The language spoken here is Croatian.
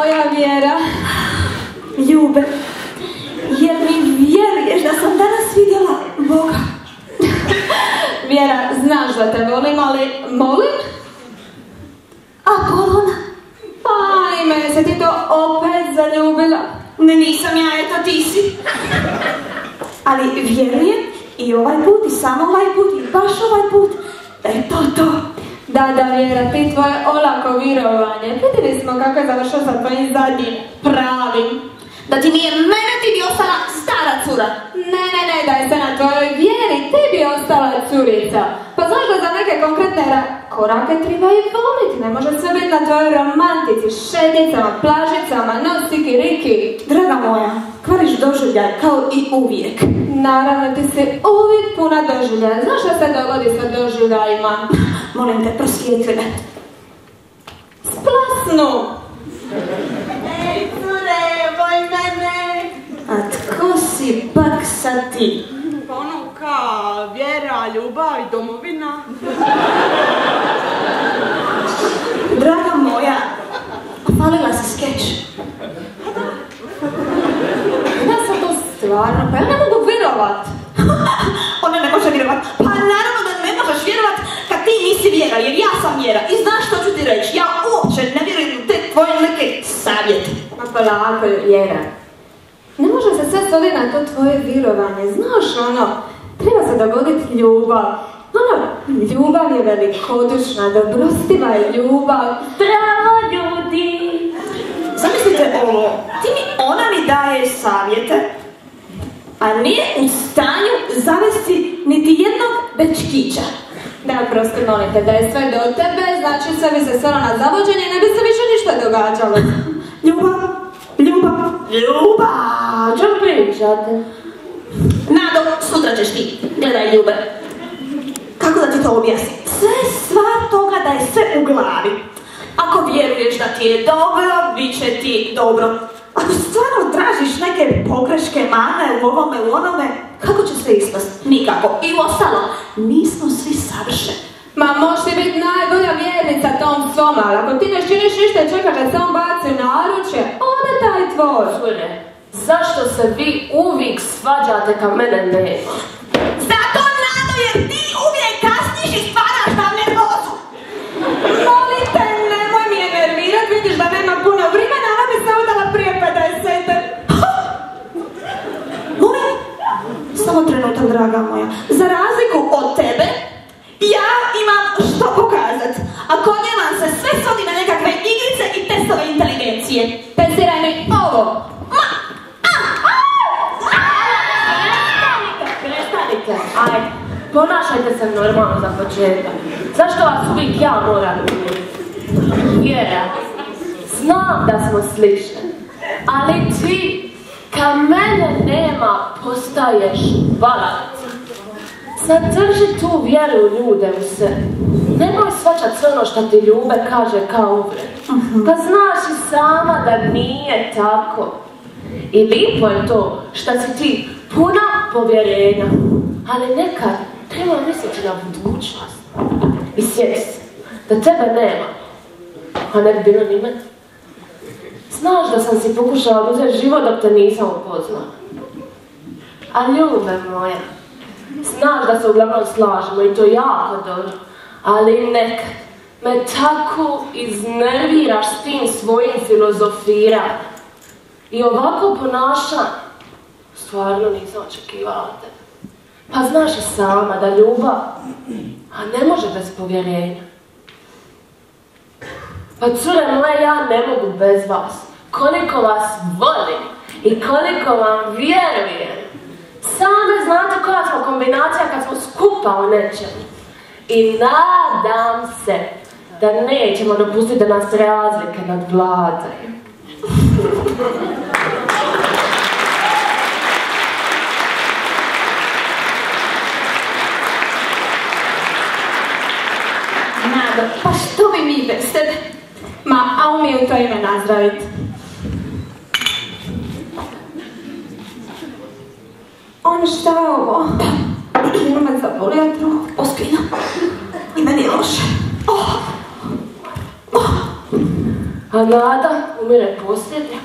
moja vjera. Ljube, jer mi vjeruješ da sam danas vidjela Boga? Vjera, znaš da te volim, ali molim? A Polona? Pa, ime, se ti to opet zaljubila? Ne, nisam ja, eto ti si. Ali vjerujem i ovaj put, i samo ovaj put, i baš ovaj put, da je to to. Da, da, Vjera, ti tvoje olako virovanje. Vidjeli smo kako je završao sa tvojim zadnjim pravim. Da ti nije mene, ti bi ostala stara cura. Ne, ne, ne, da je se na tvojoj vjeri, ti bi ostala curica. Pa znaš da za neke konkretne ra- korake treba i voliti. Ne može sve biti na tvojoj romantici, šednicama, plažicama, nosiki, riki. Draga moja, kvariš doživljaj kao i uvijek. Naravno, ti si uvijek puna doživljaja. Znaš šta se dogodi sa doživljajima? Molim te, prosvijetli me. Splasnu! Ej, cure, boj mene. A tko si pak sad ti? Ponuka, vjera, ljubav i domovina. Draga moja, falila si skeč. Ja sam to stvarno, pa ja ne mogu virovat. Ona ne može vjerovat. Pa naravno da ne možeš vjerovat kad ti nisi vjera, jer ja sam vjera. I znaš što ću ti reći? Ja uopće ne vjerujem u te tvoje neke savjete. Ma polako, Vjera. Ne može se sve svoditi na to tvoje virovanje. Znaš ono, treba se dogoditi ljubav. Ono, ljubav je velikodušna, dobrostiva je ljubav. Zdravo ljudi! Zamislite ovo, ti mi, ona mi daje savjete, a nije u stanju zavesti niti jednog dečkića. Da, prosti molim te, da je sve do tebe, znači sve bi se svelo na zavođenje i ne bi se više ništa događalo. Ljubav, ljubav, ljubav! O čem pričate? Nado, sutra ćeš ti. Gledaj, Ljube. Kako da ti to objasnim? Sve je stvar toga da je sve u glavi. Ako vjeruješ da ti je dobro, bit će ti dobro. Ako stvarno tražiš neke pogreške, mane u ovome, u onome, kako će sve ispast? Nikako. I ostalo, nismo svi savršeni. Ma možeš ti biti najbolja vjernica tom svom, ali ako ti ne činiš ništa i čekaš da se on baci u naručje, ode taj tvoj. Cure, zašto se vi uvijek svađate kad mene nema? Zato, Nado, jer ti uvijek kasniš i stvaraš nam nervozu. Molim te, nemoj mi je nervirat, vidiš da nema puno vremena, ona bi se udala prije 50. Molim? Trenutak, draga moja. Za razliku od tebe, ja imam što pokazat. A kod nje vam se sve svodi na nekakve igrice i testove inteligencije. Testiraj mi ovo. Prestanite, ajde, ponašajte se normalno za početak. Zašto vas uvijek ja moram? Vjera, znam da smo slične, ali ti, kad mene nema, postaješ balac. Zadrži tu vjeru u ljude u sebi. Nemoj svačat sve ono što ti ljube kaže kao uvred. Pa znaš i sama da nije tako. I lipo je to što si ti puna povjerenja. Ali nekad treba misliti na budućnost. I sjeti se da tebe nema. A ne bi bilo ni mene. Znaš da sam si pokušala uzeti život dok te nisam upoznala. A ljube moja, znaš da se uglavnom slažemo i to jako dobro. Ali nekad me tako iznerviraš s tim svojim filozofiranjem. I ovako ponašanje, stvarno nisam očekivala tebe. Pa znaš i sama da ljubav, a ne može bez povjerenja. Pa cure moje, ja ne mogu bez vas. Koliko vas volim i koliko vam vjerujem. Same znate koja smo kombinacija kad smo skupa u nečemu. I nadam se da nećemo dopustiti da nas razlike nadvladaju. Nado, pa što bi mi bez tebe? Ma, a umiju to ime nazdraviti. On šta je ovo? Ima me zabolio trup. Ozbiljno. I meni je loše. Oh. Oh. A Nada umire posljednja.